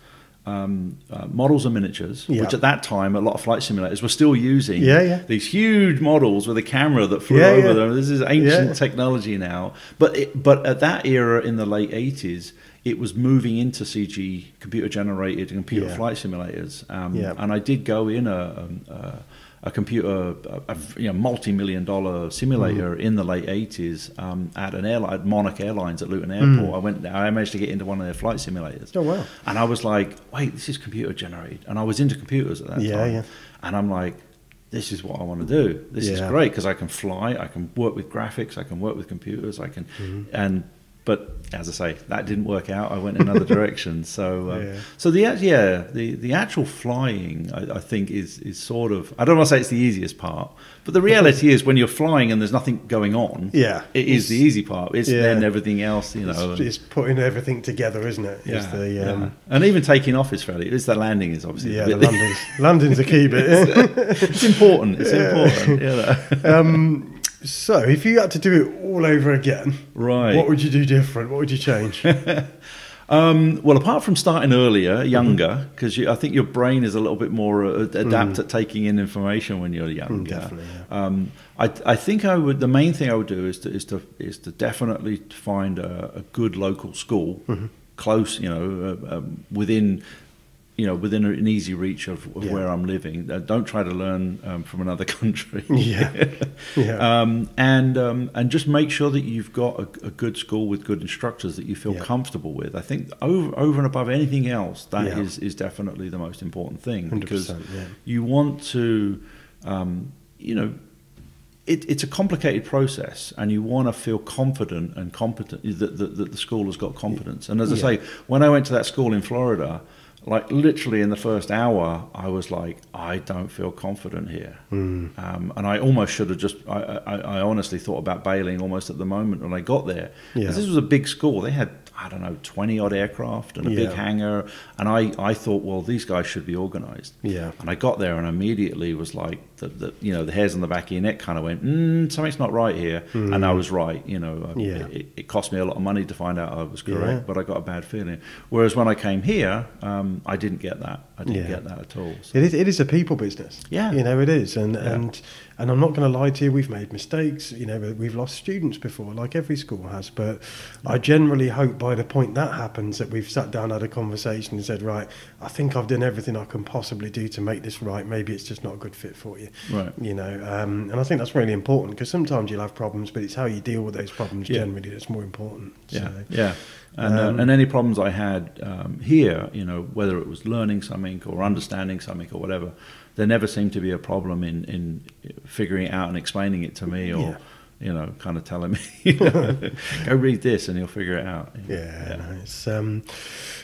Um, uh, models and miniatures, Yeah. which at that time a lot of flight simulators were still using Yeah, yeah. these huge models with a camera that flew Yeah, over yeah. them. This is ancient technology now, but it, but at that era in the late eighties, it was moving into CG computer generated computer Yeah. flight simulators. Um, Yeah. And I did go in a um, a, a computer, a, a you know, multi-million dollar simulator Mm. in the late eighties um, at an airline, at Monarch Airlines at Luton Mm. Airport. I went there. I managed to get into one of their flight simulators. Oh wow. And I was like, wait, this is computer generated. And I was into computers at that Yeah, time. yeah. yeah. And I'm like, this is what I want to do. This is great because I can fly, I can work with graphics, I can work with computers, I can, Mm-hmm. and but as I say, that didn't work out. I went in another [laughs] direction. So, uh, Yeah. so the yeah, the the actual flying, I, I think is is sort of. I don't want to say it's the easiest part, but the reality is when you're flying and there's nothing going on, Yeah. it is the easy part. It's Yeah. then everything else, you know. It's, it's putting everything together, isn't it? It's yeah, the, yeah. um, and even taking off is fairly. It's the landing is obviously. yeah, the the landing's, landing's a key bit. [laughs] it's important. It's [laughs] important. Yeah. um, so, if you had to do it all over again, Right. what would you do different? What would you change? [laughs] Um, well, apart from starting earlier, younger, because I think your brain is a little bit more uh, adept at taking in information when you're younger. definitely, Um, I, I think I would. The main thing I would do is to is to is to definitely find a, a good local school, close, you know, uh, um, within. You know, within an easy reach of, of Yeah. where I'm living. Uh, don't try to learn um, from another [laughs] country. Yeah. [laughs] Yeah. um, and um, and just make sure that you've got a, a good school with good instructors that you feel Yeah. comfortable with. I think over over and above anything else, that is Yeah. is definitely the most important thing because you want to, um, you know. It, it's a complicated process, and you want to feel confident and competent that, that, that the school has got competence. And as I say, when I went to that school in Florida, like literally in the first hour, I was like, I don't feel confident here, Hmm. um, and I almost should have just. I, I, I honestly thought about bailing almost at the moment when I got there. Yeah. This was a big school. They had I don't know twenty odd aircraft and a big hangar, and I, I thought, well, these guys should be organised. Yeah. And I got there and immediately was like, the, the you know the hairs on the back of your neck kind of went, mm, something's not right here, and I was right. You know. Yeah. it, it cost me a lot of money to find out I was correct, Yeah. but I got a bad feeling. Whereas when I came here, um, I didn't get that. I didn't Yeah. get that at all. So- It is, it is a people business. Yeah. You know, it is. And, Yeah. and, and I'm not going to lie to you, we've made mistakes. You know, we've lost students before, like every school has. But I generally hope by the point that happens that we've sat down, had a conversation, and said, right, I think I've done everything I can possibly do to make this right. Maybe it's just not a good fit for you. Right. You know, um, and I think that's really important because sometimes you'll have problems, but it's how you deal with those problems Yeah. generally that's more important. Yeah, So, yeah. And, Um, uh, and any problems I had um, here, you know, whether it was learning something or understanding something or whatever, there never seemed to be a problem in, in figuring it out and explaining it to me or, Yeah. you know, kind of telling me, [laughs] you know, go read this and you'll figure it out. Yeah, um,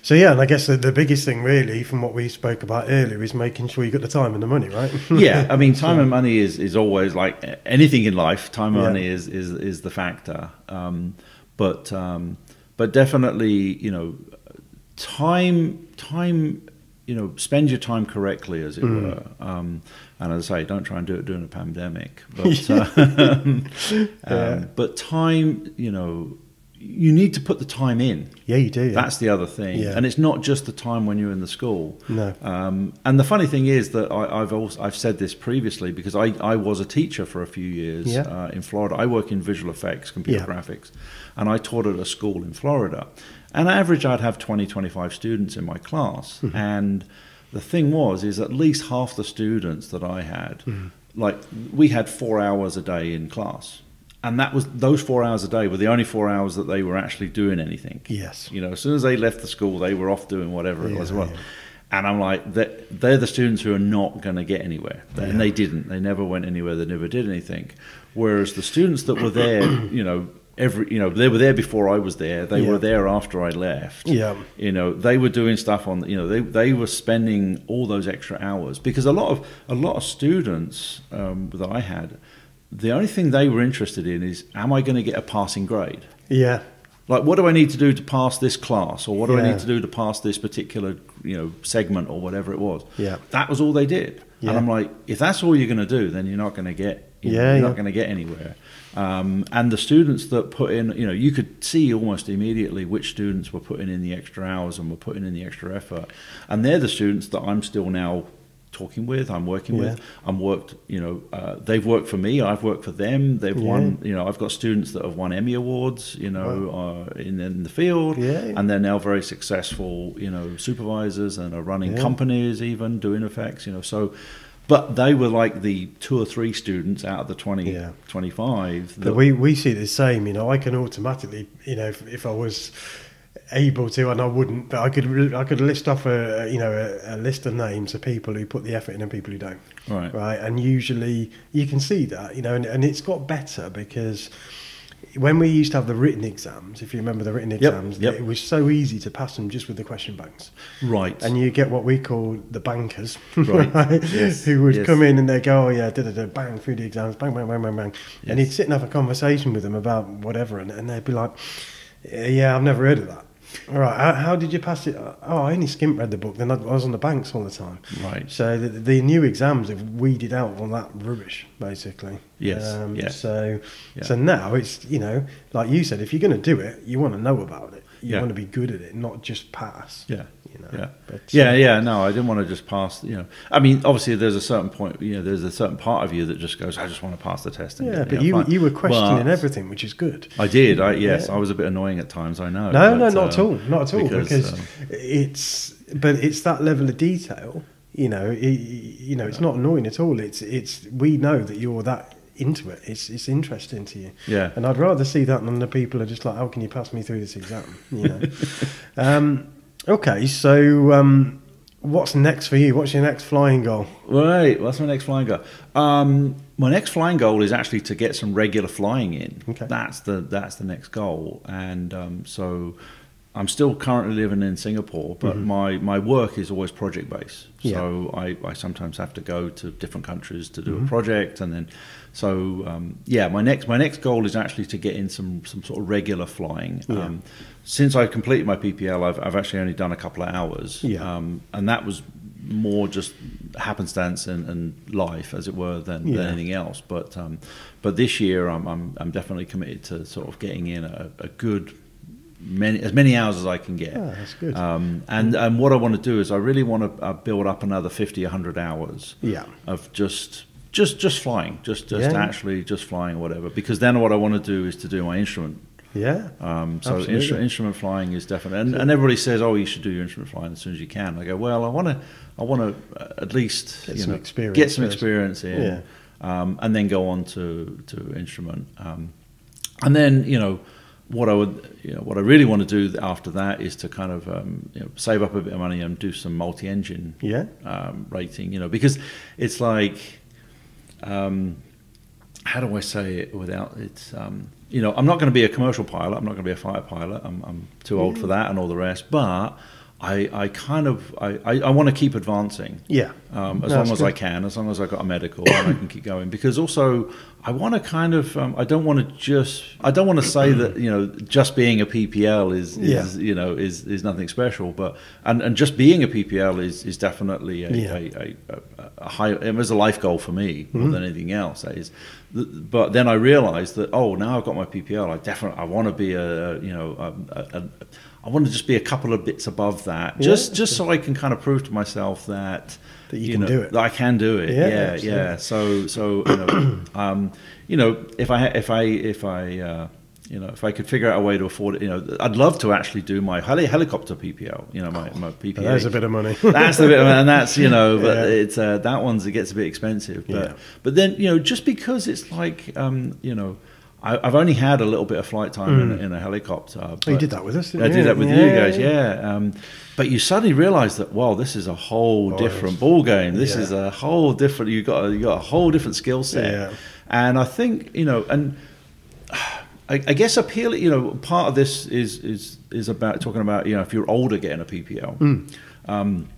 so yeah, and I guess the, the biggest thing really from what we spoke about earlier is making sure you got the time and the money, right? [laughs] yeah, I mean, time and money is, is always like anything in life. Time and Yeah. money is, is is the factor, um, but um, but definitely, you know, time time, you know, spend your time correctly, as it Mm. were. Um, and as I say, don't try and do it during a pandemic. [laughs] But uh, [laughs] um, but time, you know, you need to put the time in. yeah, you do. Yeah. That's the other thing, Yeah. and it's not just the time when you're in the school. No. Um, and the funny thing is that I, I've also I've said this previously because I, I was a teacher for a few years Yeah. uh, in Florida. I work in visual effects, computer Yeah. graphics, and I taught at a school in Florida. And average, I'd have 20, 25 students in my class, Mm-hmm. and the thing was is at least half the students that I had, Mm-hmm. like we had four hours a day in class. and that was those four hours a day were the only four hours that they were actually doing anything. Yes. You know, as soon as they left the school, they were off doing whatever it Yeah, was. Well, yeah. and I'm like, they're, they're the students who are not going to get anywhere, Yeah. and they didn't. They never went anywhere. They never did anything. Whereas the students that were there, [coughs] you know, every you know they were there before I was there. They Yeah. were there after I left. Yeah. You know, they were doing stuff on. You know, they they were spending all those extra hours because a lot of a lot of students um, that I had, the only thing they were interested in is, am I going to get a passing grade? Yeah. Like, what do I need to do to pass this class, or what do I need to do to pass this particular, you know, segment or whatever it was? Yeah. that was all they did. Yeah. And I'm like, if that's all you're going to do, then you're not going to get, you know, Yeah, you're yeah. not going to get anywhere. Um, and the students that put in, you know, you could see almost immediately which students were putting in the extra hours and were putting in the extra effort. And they're the students that I'm still now talking with, I'm working with. I'm worked, you know, uh, they've worked for me, I've worked for them. They've Yeah. won, you know, I've got students that have won Emmy awards, you know, uh, in, in the field, Yeah, yeah. and they're now very successful, you know, supervisors and are running Yeah. companies, even doing effects, you know. So, but they were like the two or three students out of the 20, Yeah. 25. But that- we, we see the same, you know. I can automatically, you know, if, if I was able to, and I wouldn't, but I could I could list off a you know a, a list of names of people who put the effort in and people who don't. Right. Right. And usually you can see that, you know, and, and it's got better because when we used to have the written exams, if you remember the written exams, yep. it was so easy to pass them just with the question banks. right. And you get what we call the bankers, [laughs] Right. right? Yes, who would yes. come in and they go, oh yeah, da da da, bang through the exams, bang bang bang bang bang, and Yes. he'd sit and have a conversation with them about whatever, and, and they'd be like, yeah, I've never heard of that. All right, how, how did you pass it? Oh, I only skimp read the book. Then I was on the banks all the time. Right. So the, the new exams have weeded out all that rubbish, basically. Yes, Um, yeah. So, Yeah. so now it's you know, like you said, if you're going to do it, you want to know about it. You Yeah. want to be good at it, not just pass. Yeah. You know. Yeah. But, Yeah, uh, yeah, no, I didn't want to just pass. You know, I mean, obviously, there's a certain point. You know, there's a certain part of you that just goes, "I just want to pass the test." And Yeah, get- but know, you you were questioning But everything, which is good. I did. I yes, Yeah. I was a bit annoying at times. I know. No, no, but, not at uh, all, not at all, because, um, it's but it's that level of detail. You know, it, you know, it's not annoying at all. It's it's we know that you're that into it. It's it's interesting to you. yeah, And I'd rather see that than the people are just like, how can you pass me through this exam? You know. [laughs] um, okay, so um, what's next for you? What's your next flying goal? Right, what's my next flying goal? Um, my next flying goal is actually to get some regular flying in. Okay. That's the that's the next goal, and um, so I'm still currently living in Singapore, but my, my work is always project based. Yeah. So I, I sometimes have to go to different countries to do a project, and then so um, yeah, my next my next goal is actually to get in some some sort of regular flying. Yeah. Um, since I completed my PPL, I've I've actually only done a couple of hours. Yeah. Um, and that was more just happenstance and, and life, as it were, than, Yeah. than anything else. But um, but this year, I'm, I'm I'm definitely committed to sort of getting in a, a good many as many hours as I can get. Ah, that's good. Um, and and what I want to do is I really want to uh, build up another 50, 100 hours Yeah. of just. Just, just flying, just, just Yeah. actually just flying, or whatever. Because then what I want to do is to do my instrument Yeah. um, so Absolutely. instru- instrument flying is definitely, and, and everybody says, "Oh, you should do your instrument flying as soon as you can." I go, "Well, I want to, I want to uh, at least Get you some know, experience get some first. experience in, Yeah. um, and then go on to to instrument, um, and then you know." What I would, you know, what I really want to do after that is to kind of um, you know, save up a bit of money and do some multi-engine Yeah. um, rating, you know, because it's like, um, how do I say it without it? Um, you know, I'm not going to be a commercial pilot. I'm not going to be a fighter pilot. I'm, I'm too old for that and all the rest. But I, I kind of, I, I, I want to keep advancing Yeah. um, as No, long as I can, as long as I've got a medical and I can keep going. Because also, I want to kind of, um, I don't want to just, I don't want to say that you know, just being a PPL is, is Yeah. you know, is, is nothing special. But and, and just being a PPL is, is definitely a, Yeah. a, a, a, high. It was a life goal for me more Mm-hmm. than anything else. That is, but then I realised that oh, now I've got my PPL. I definitely, I want to be a, you know, a, a, I want to just be a couple of bits above that, Yeah, just that's just so I can kind of prove to myself that That you can know, do it. that I can do it. Yeah, Yeah, yeah. So, so you know, [clears throat] um, you know, if I if I if I uh, you know if I could figure out a way to afford it, you know, I'd love to actually do my heli- helicopter PPL. You know, my my PPL. There's a bit of money. [laughs] that's the bit, of and that's you know, but Yeah. it's uh, that one's it gets a bit expensive. But Yeah. but then you know, just because it's like um, you know. I, I've only had a little bit of flight time in, a- in a helicopter. Oh, you did that with us. I you? did that with you guys, yeah. Um, but you suddenly realise that wow, this is a whole Oh, different ball game. This Yeah. is a whole different. You got a, you got a whole different skill set. Yeah. And I think you know, and I, I guess appeal. You know, part of this is is is about talking about you know if you're older getting a PPL. Hmm. Um,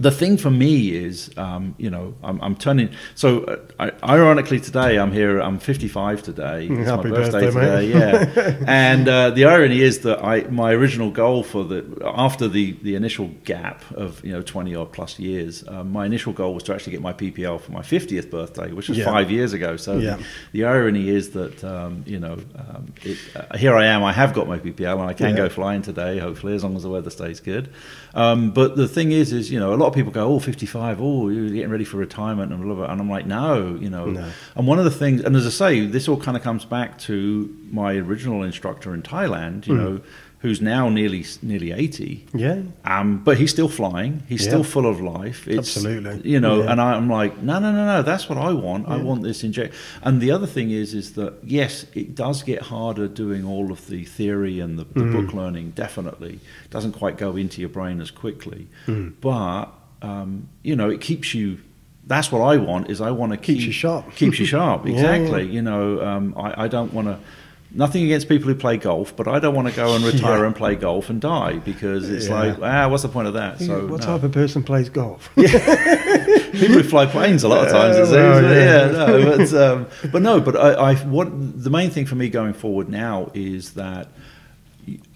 the thing for me is, um, you know, I'm, I'm turning. So, uh, I, ironically, today I'm here. I'm 55 today. It's Happy my birthday, birthday, today. Yeah, [laughs] and uh, the irony is that I my original goal for the after the the initial gap of you know 20 odd plus years, um, my initial goal was to actually get my PPL for my 50th birthday, which was Yeah. five years ago. So Yeah. the, the irony is that um, you know um, it, uh, here I am. I have got my PPL and I can Yeah. go flying today. Hopefully, as long as the weather stays good. Um, but the thing is, is you know a lot of people go, oh, 55, oh, you're getting ready for retirement and blah, blah, blah. and I'm like, no, you know. No. And one of the things, and as I say, this all kind of comes back to my original instructor in Thailand, you know, who's now nearly nearly 80. Yeah. Um, but he's still flying. He's Yeah. still full of life. It's, Absolutely. You know, Yeah. and I'm like, no, no, no, no. That's what I want. I want this inject. And the other thing is, is that yes, it does get harder doing all of the theory and the, the Mm. book learning. Definitely It doesn't quite go into your brain as quickly. Mm. But um, you know, it keeps you. That's what I want. Is I want to Keeps keep you sharp. Keeps you [laughs] sharp. Yeah, Exactly. yeah. You know, um, I, I don't want to. Nothing against PPL who play golf, but I don't want to go and [laughs] retire Yeah. and play golf and die because it's Yeah. like, ah, what's the point of that? So what no. type of person plays golf? [laughs] people who fly planes a lot of times. Uh, it seems. well, yeah. yeah. no, but, um, but no, but I, I what the main thing for me going forward now is that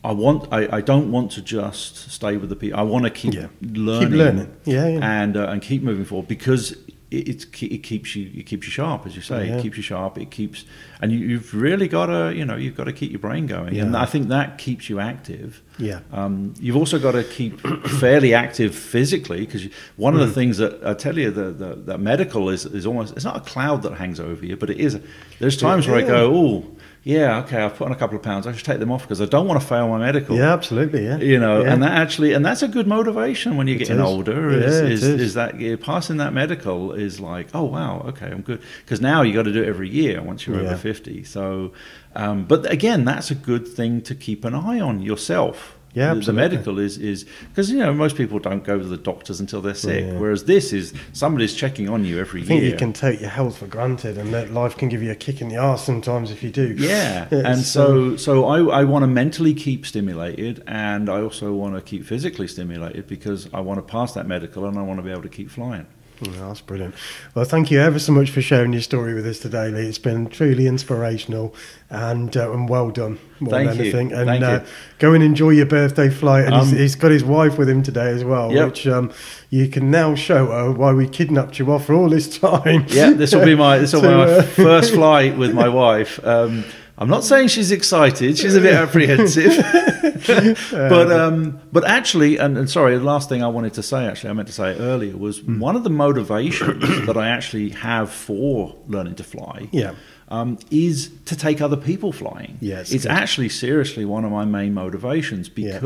I want I, I don't want to just stay with the people. I want to keep Yeah. learning, Keep learning. Yeah, yeah. and uh, and keep moving forward because. It, it's, it keeps you it keeps you sharp as you say Yeah. it keeps you sharp it keeps and you, you've really got to you know you've got to keep your brain going and I think that keeps you active Yeah. um, you've also got to keep [coughs] fairly active physically because one of Mm. the things that I tell you the, the, that medical is, is almost it's not a cloud that hangs over you, but it is. There's times where I go, oh yeah, okay, I've put on a couple of pounds. I should take them off because I don't want to fail my medical. Yeah, absolutely. Yeah. You know, Yeah. and that actually, and that's a good motivation when you're It getting is. older. Yeah, Is, it is, is. is that yeah, passing that medical is like, oh wow, okay, I'm good. Because now you got to do it every year once you're Yeah. over fifty. So, um, but again, that's a good thing to keep an eye on yourself. Yeah, The- the medical is is because you know most people don't go to the doctors until they're sick, Yeah. whereas this is somebody's checking on you every I think year. you can take your health for granted, and that life can give you a kick in the arse sometimes if you do. Yeah, [laughs] and um, so so I, I want to mentally keep stimulated, and I also want to keep physically stimulated because I want to pass that medical, and I want to be able to keep flying. That's brilliant. Well, thank you ever so much for sharing your story with us today, Lee. It's been truly inspirational and uh, and well done more Thank than you. And Thank uh, you. go and enjoy your birthday flight. And he's, Um, he's got his wife with him today as well, Yep. which um, you can now show her why we kidnapped you off for all this [laughs] time. Yeah, this will be my this will be my [laughs] uh, first [laughs] flight with my wife. Um, I'm not saying she's excited; she's a bit [laughs] apprehensive. [laughs] but um, but actually, and, and sorry, the last thing I wanted to say, actually, I meant to say earlier, was Hmm. one of the motivations [coughs] that I actually have for learning to fly. Yeah. Um, is to take other people flying. Yes, it's actually seriously one of my main motivations Yeah.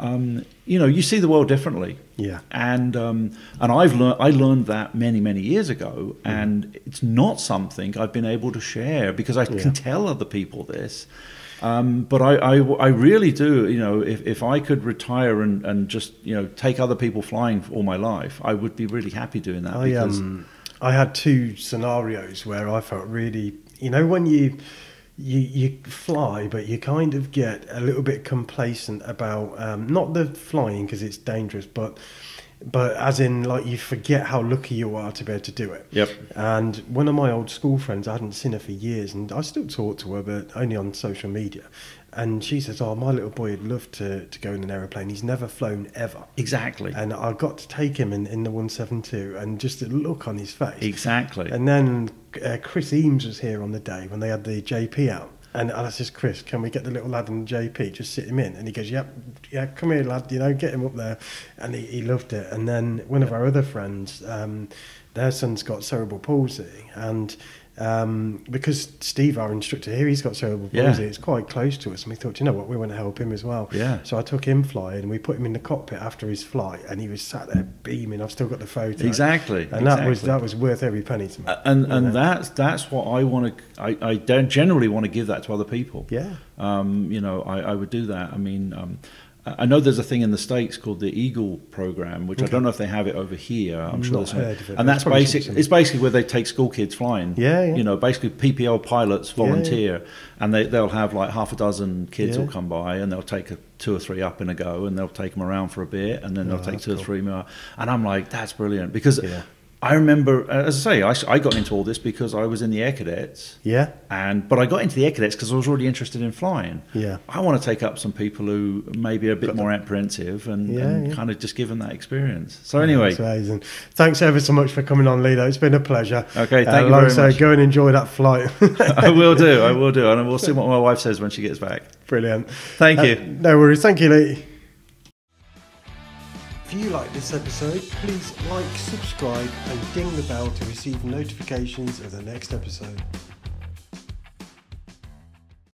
Um, you know you see the world differently Yeah. and um, and I've learned I learned that many many years ago, Mm. and it's not something I've been able to share because I Yeah. can tell other people this. Um, but I, I, I really do, you know, if, if I could retire and, and just, you know, take other people flying all my life, I would be really happy doing that. I because, um, I had two scenarios where I felt really, you know, when you you you fly, but you kind of get a little bit complacent about um, not the flying because it's dangerous, but but as in like you forget how lucky you are to be able to do it. Yep. And one of my old school friends, I hadn't seen her for years, and I still talk to her, but only on social media. And she says, "Oh, my little boy would love to, to go in an aeroplane. He's never flown ever." Exactly. And I got to take him in, in the 172, and just the look on his face. Exactly. And then uh, Chris Eames was here on the day when they had the JP out. And I says, Chris, can we get the little lad in the JP? Just sit him in. And he goes, Yep, yeah, come here, lad. You know, get him up there. And he, he loved it. And then one of our other friends, um, their son's got cerebral palsy, and um, because Steve, our instructor here, he's got cerebral Yeah. palsy. It's quite close to us, and we thought, you know what, we want to help him as well. Yeah. So I took him flying, and we put him in the cockpit after his flight, and he was sat there beaming. I've still got the photo. Exactly, And that was that was worth every penny to me. Uh, and and know. that's that's what I want to. I, I don't generally want to give that to other people. Yeah. Um, you know, I, I would do that. I mean, um, I know there's a thing in the states called the Eagle program, which I don't know if they have it over here. I'm sure there's heard of it. and that's probably basic. It's basically where they take school kids flying. Yeah, yeah. You know, basically PPL pilots Yeah, yeah. volunteer, and they they'll have like half a dozen kids Yeah. will come by, and they'll take a, two or three up in a go, and they'll take them around for a bit, and then Oh, they'll take that's two or three more. And I'm like, that's brilliant because. I remember, uh, as I say, I got into all this because I was in the Air Cadets, Yeah. and but I got into the Air Cadets because I was already interested in flying. Yeah. I want to take up some people who maybe are a bit Got more apprehensive and, Yeah, and yeah. kind of just give them that experience. So anyway, That's amazing. Thanks ever so much for coming on, Lido. It's been a pleasure. Okay, thank Uh, you like I very say, much. Go and enjoy that flight. [laughs] I will do, I will do, and we'll see [laughs] what my wife says when she gets back. Brilliant. Thank Uh, you. no worries. Thank you, Lee. If you like this episode, please like, subscribe, and ding the bell to receive notifications of the next episode.